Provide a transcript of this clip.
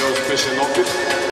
Daniel Pechenopes.